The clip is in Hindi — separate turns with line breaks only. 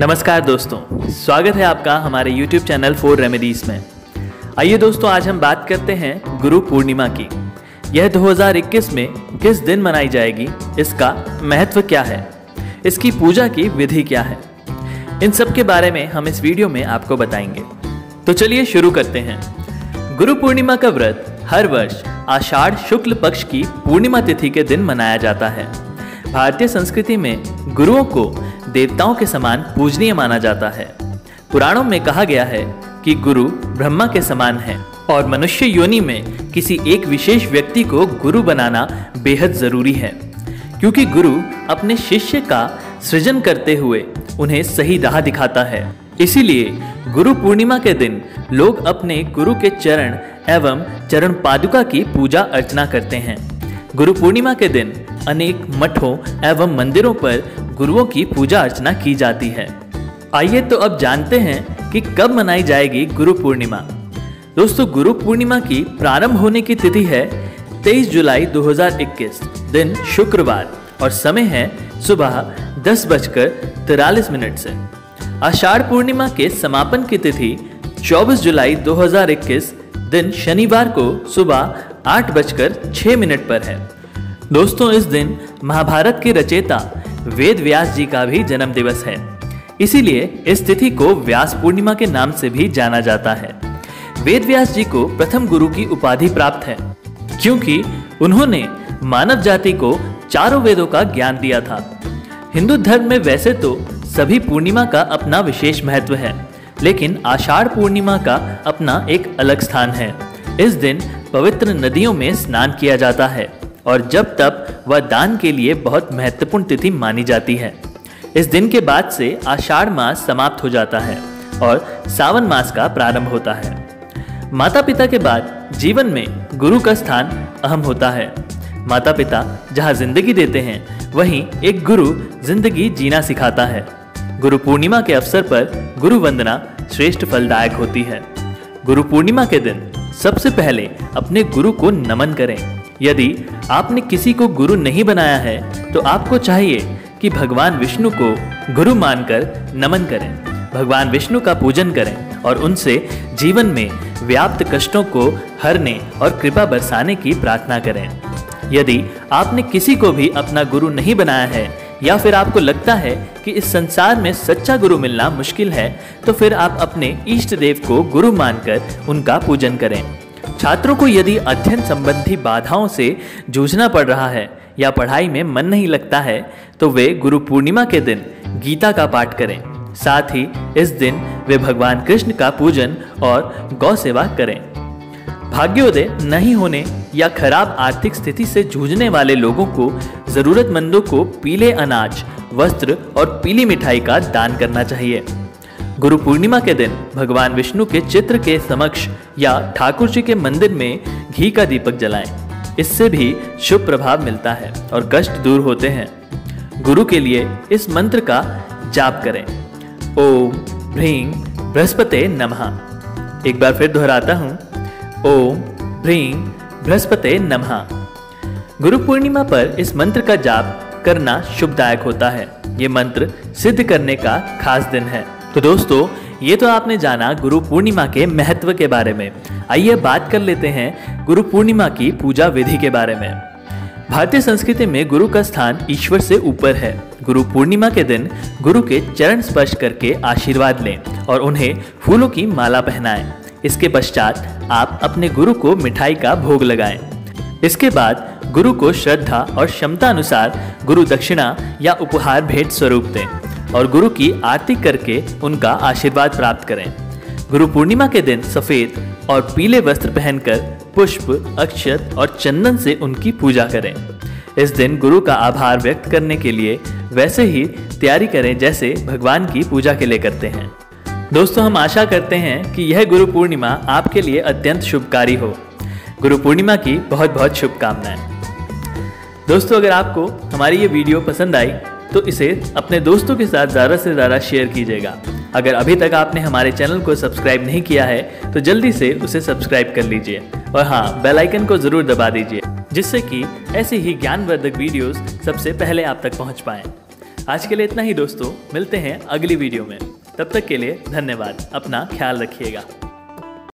नमस्कार दोस्तों, स्वागत है आपका हमारे YouTube चैनल फोर रेमेडीज में। आइए दोस्तों, आज हम बात करते हैं गुरु पूर्णिमा की। यह 2021 में किस दिन मनाई जाएगी, इसका महत्व क्या है, इसकी पूजा की विधि क्या है, इन सब के बारे में हम इस वीडियो में आपको बताएँगे। तो चलिए शुरू करते हैं। गुरु पूर्णिमा का व्रत हर वर्ष आषाढ़ शुक्ल पक्ष की पूर्णिमा तिथि के दिन मनाया जाता है। भारतीय संस्कृति में गुरुओं को देवताओं के समान पूजनीय माना जाता है। पुराणों में कहा गया है कि गुरु ब्रह्मा के समान है और मनुष्य योनि में किसी एक विशेष व्यक्ति को गुरु बनाना बेहद ज़रूरी है, क्योंकि गुरु अपने शिष्य का सृजन करते हुए उन्हें सही राह दिखाता है। इसीलिए गुरु पूर्णिमा के दिन लोग अपने गुरु के चरण एवं चरण पादुका की पूजा अर्चना करते हैं। गुरु पूर्णिमा के दिन अनेक मठों एवं मंदिरों पर गुरुओं की पूजा अर्चना की जाती है। आइए तो अब जानते हैं कि कब मनाई जाएगी गुरु पूर्णिमा। दोस्तों, गुरु पूर्णिमा की प्रारंभ होने की तिथि है 23 जुलाई 2021 दिन शुक्रवार, और समय है सुबह दस बजकर तिरालीस मिनट से। आषाढ़ पूर्णिमा के समापन की तिथि 24 जुलाई 2021 दिन शनिवार को सुबह आठ बजकर छह मिनट पर है। दोस्तों, इस दिन महाभारत के रचेता वेद व्यास जी का भी जन्म दिवस है। इसीलिए इस तिथि को व्यास पूर्णिमा के नाम से भी जाना जाता है। वेद व्यास जी को प्रथम गुरु की उपाधि प्राप्त है, क्योंकि उन्होंने मानव जाति को चारों वेदों का ज्ञान दिया था। हिंदू धर्म में वैसे तो सभी पूर्णिमा का अपना विशेष महत्व है, लेकिन आषाढ़ पूर्णिमा का अपना एक अलग स्थान है। इस दिन पवित्र नदियों में स्नान किया जाता है। और जब तब वह दान के लिए बहुत महत्वपूर्ण तिथि मानी जाती है। इस दिन के बाद से आषाढ़ मास समाप्त हो जाता है और सावन मास का प्रारंभ होता है। माता पिता के बाद जीवन में गुरु का स्थान अहम होता है। माता पिता जहाँ ज़िंदगी देते हैं, वहीं एक गुरु ज़िंदगी जीना सिखाता है। गुरु पूर्णिमा के अवसर पर गुरु वंदना श्रेष्ठ फलदायक होती है। गुरु पूर्णिमा के दिन सबसे पहले अपने गुरु को नमन करें। यदि आपने किसी को गुरु नहीं बनाया है तो आपको चाहिए कि भगवान विष्णु को गुरु मानकर नमन करें, भगवान विष्णु का पूजन करें और उनसे जीवन में व्याप्त कष्टों को हरने और कृपा बरसाने की प्रार्थना करें। यदि आपने किसी को भी अपना गुरु नहीं बनाया है, या फिर आपको लगता है कि इस संसार में सच्चा गुरु मिलना मुश्किल है तो फिर आप अपने इष्ट देव को गुरु मानकर उनका पूजन करें। छात्रों को यदि अध्ययन संबंधी बाधाओं से जूझना पड़ रहा है या पढ़ाई में मन नहीं लगता है तो वे गुरु पूर्णिमा के दिन गीता का पाठ करें। साथ ही इस दिन वे भगवान कृष्ण का पूजन और गौ सेवा करें। भाग्योदय नहीं होने या खराब आर्थिक स्थिति से जूझने वाले लोगों को, जरूरतमंदों को पीले अनाज, वस्त्र और पीली मिठाई का दान करना चाहिए। गुरु पूर्णिमा के दिन भगवान विष्णु के चित्र के समक्ष या ठाकुर जी के मंदिर में घी का दीपक जलाएँ। इससे भी शुभ प्रभाव मिलता है और कष्ट दूर होते हैं। गुरु के लिए इस मंत्र का जाप करें। ओम भ्रीं बृहस्पते नमः। एक बार फिर दोहराता हूँ। ओम भ्रीं बृहस्पते नमः। गुरु पूर्णिमा पर इस मंत्र का जाप करना शुभदायक होता है। ये मंत्र सिद्ध करने का खास दिन है। तो दोस्तों, ये तो आपने जाना गुरु पूर्णिमा के महत्व के बारे में। आइए बात कर लेते हैं गुरु पूर्णिमा की पूजा विधि के बारे में। भारतीय संस्कृति में गुरु का स्थान ईश्वर से ऊपर है। गुरु पूर्णिमा के दिन गुरु के चरण स्पर्श करके आशीर्वाद लें और उन्हें फूलों की माला पहनाएँ। इसके पश्चात आप अपने गुरु को मिठाई का भोग लगाएँ। इसके बाद गुरु को श्रद्धा और क्षमता अनुसार गुरु दक्षिणा या उपहार भेंट स्वरूप दें। और गुरु की आरती करके उनका आशीर्वाद प्राप्त करें। गुरु पूर्णिमा के दिन सफ़ेद और पीले वस्त्र पहनकर पुष्प, अक्षत और चंदन से उनकी पूजा करें। इस दिन गुरु का आभार व्यक्त करने के लिए वैसे ही तैयारी करें जैसे भगवान की पूजा के लिए करते हैं। दोस्तों, हम आशा करते हैं कि यह गुरु पूर्णिमा आपके लिए अत्यंत शुभकारी हो। गुरु पूर्णिमा की बहुत बहुत शुभकामनाएँ। दोस्तों, अगर आपको हमारी ये वीडियो पसंद आई तो इसे अपने दोस्तों के साथ ज़्यादा से ज़्यादा शेयर कीजिएगा। अगर अभी तक आपने हमारे चैनल को सब्सक्राइब नहीं किया है तो जल्दी से उसे सब्सक्राइब कर लीजिए। और हाँ बेल आइकन को ज़रूर दबा दीजिए, जिससे कि ऐसे ही ज्ञानवर्धक वीडियोस सबसे पहले आप तक पहुँच पाएँ। आज के लिए इतना ही दोस्तों, मिलते हैं अगली वीडियो में। तब तक के लिए धन्यवाद। अपना ख्याल रखिएगा।